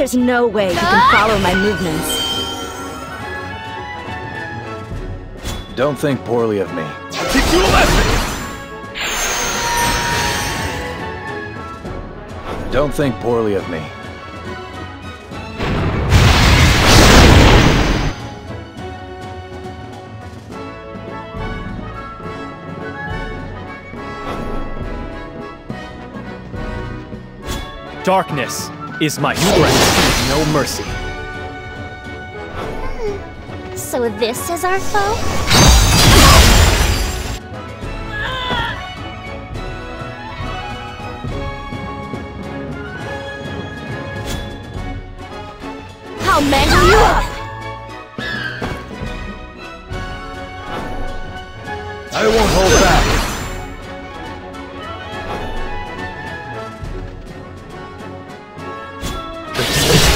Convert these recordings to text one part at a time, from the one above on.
There's no way you can follow my movements. Don't think poorly of me. Teach you a lesson! Don't think poorly of me. Darkness is my strength. No mercy. So this is our foe? I'll mangle you up! I won't hold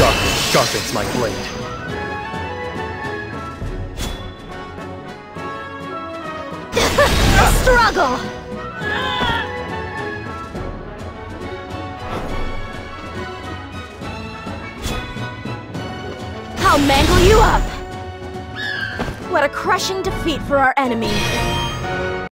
darkness sharpens my blade. Struggle! I'll mangle you up! What a crushing defeat for our enemy.